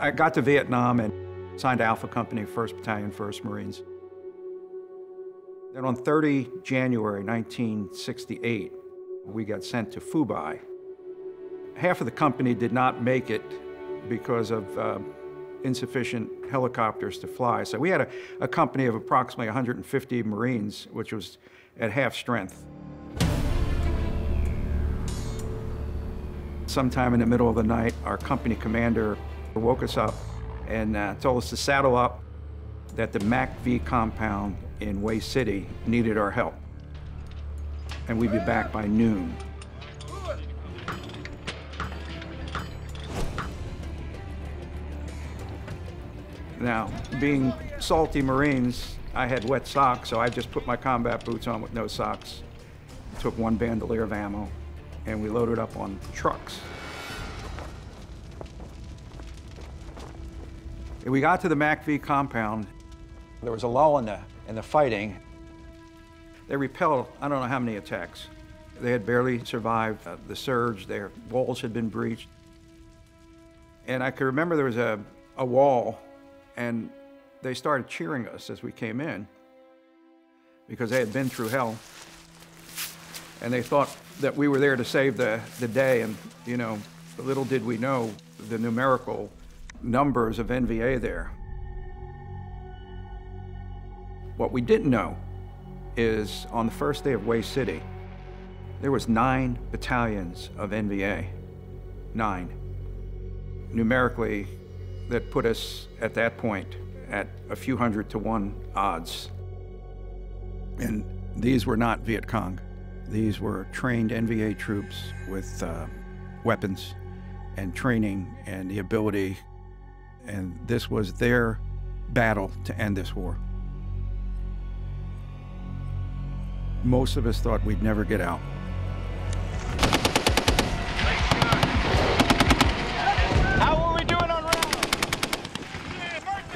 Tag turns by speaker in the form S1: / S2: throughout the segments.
S1: I got to Vietnam and signed Alpha Company, 1st Battalion, 1st Marines. Then on 30 January 1968, we got sent to Phu Bai. Half of the company did not make it because of uh, insufficient helicopters to fly. So we had a, a company of approximately 150 Marines, which was at half strength. Sometime in the middle of the night, our company commander woke us up and uh, told us to saddle up, that the MACV compound in Hue City needed our help. And we'd be back by noon. Now, being salty Marines, I had wet socks, so I just put my combat boots on with no socks, took one bandolier of ammo, and we loaded up on trucks. We got to the MACV compound. There was a lull in the, in the fighting. They repelled I don't know how many attacks. They had barely survived uh, the surge. Their walls had been breached. And I could remember there was a, a wall and they started cheering us as we came in because they had been through hell. And they thought that we were there to save the, the day. And, you know, little did we know the numerical numbers of NVA there. What we didn't know is on the first day of Hue City, there was nine battalions of NVA. Nine. Numerically, that put us at that point at a few hundred to one odds. And these were not Viet Cong. These were trained NVA troops with uh, weapons and training and the ability, and this was their battle to end this war. Most of us thought we'd never get out.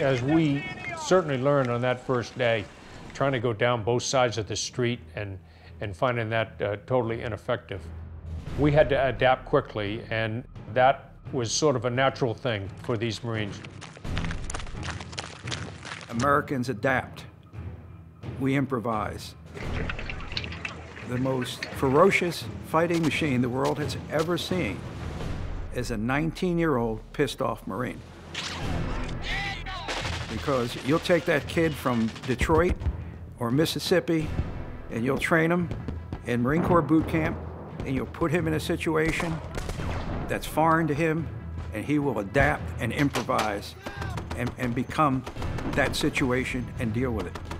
S2: as we certainly learned on that first day, trying to go down both sides of the street and, and finding that uh, totally ineffective. We had to adapt quickly, and that was sort of a natural thing for these Marines.
S1: Americans adapt. We improvise. The most ferocious fighting machine the world has ever seen is a 19-year-old pissed off Marine because you'll take that kid from Detroit or Mississippi and you'll train him in Marine Corps boot camp and you'll put him in a situation that's foreign to him and he will adapt and improvise and, and become that situation and deal with it.